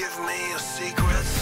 Give me your secrets